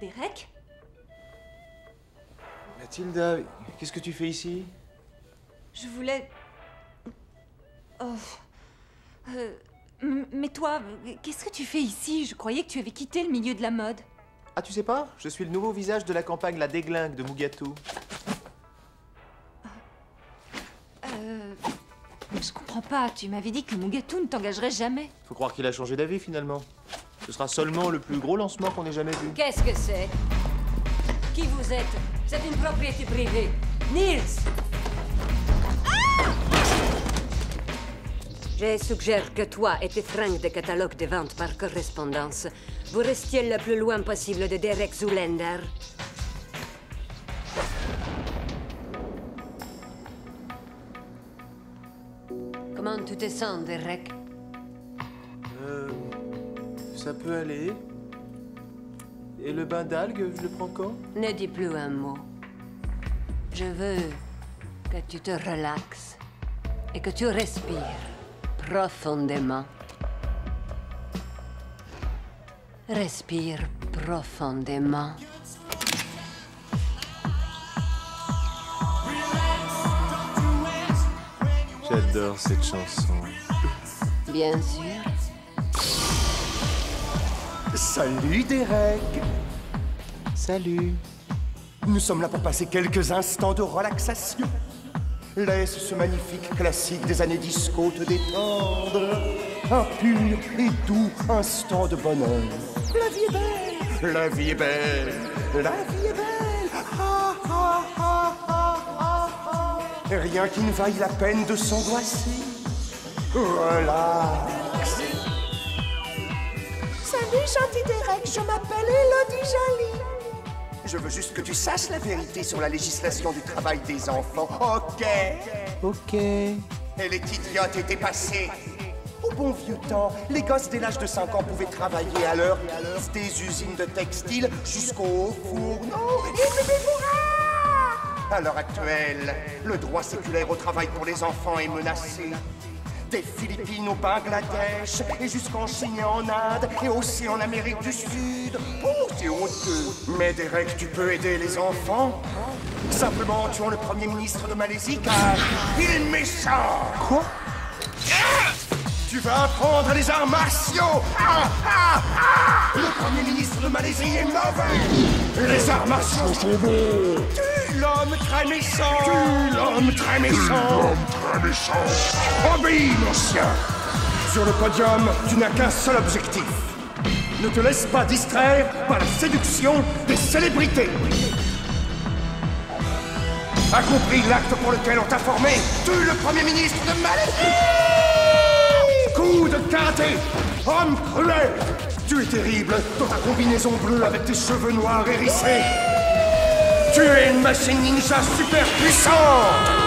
Derek Mathilda, qu'est-ce que tu fais ici? Je voulais. Oh. Euh, mais toi, qu'est-ce que tu fais ici? Je croyais que tu avais quitté le milieu de la mode. Ah, tu sais pas? Je suis le nouveau visage de la campagne La Déglingue de Mugato. Euh. Je comprends pas. Tu m'avais dit que Mugato ne t'engagerait jamais. Faut croire qu'il a changé d'avis finalement. Ce sera seulement le plus gros lancement qu'on ait jamais vu. Qu'est-ce que c'est? Qui vous êtes? C'est une propriété privée. Niels Je suggère que toi et tes fringues de catalogue de vente par correspondance, vous restiez le plus loin possible de Derek Zoolander. Comment tu te sens, Derek? Ça peut aller. Et le bain d'algues, je le prends quand? Ne dis plus un mot. Je veux que tu te relaxes et que tu respires profondément. Respire profondément. J'adore cette chanson. Bien sûr. Salut Derek Salut. Nous sommes là pour passer quelques instants de relaxation. Laisse ce magnifique classique des années disco te détendre. Un pur et doux instant de bonheur. La vie est belle, la vie est belle, la vie est belle. Ah, ah, ah. Rien qui ne vaille la peine de s'angoisser. Relax. Salut, gentil Derek, je m'appelle Elodie Jolie. Je veux juste que tu saches la vérité sur la législation du travail des enfants, ok? Ok. Elle est idiote et dépassée. Au bon vieux temps, les gosses dès l'âge de 5 ans pouvaient travailler à l'heure des usines de textiles jusqu'au fourneau et. À l'heure actuelle, le droit séculaire au travail pour les enfants est menacé. Des Philippines au Bangladesh et jusqu'en Chine et en Inde et aussi en Amérique du Sud. Oh, c'est honteux. Mais Derek, tu peux aider les enfants. Simplement en tuant le Premier ministre de Malaisie car il est méchant. Quoi? Tu vas apprendre les arts martiaux. Ah, ah, ah. Le Premier ministre de Malaisie est mauvais. Les arts martiaux sont bons l'homme très méchant Tu l'homme très méchant très méchant Obéis, mon chien Sur le podium, tu n'as qu'un seul objectif. Ne te laisse pas distraire par la séduction des célébrités. Accomplis l'acte pour lequel on t'a formé. Tue le Premier ministre de Malaisie Coup de karaté Homme cruel Tu es terrible dans ta combinaison bleue avec tes cheveux noirs hérissés. Tu es une machine ninja super puissante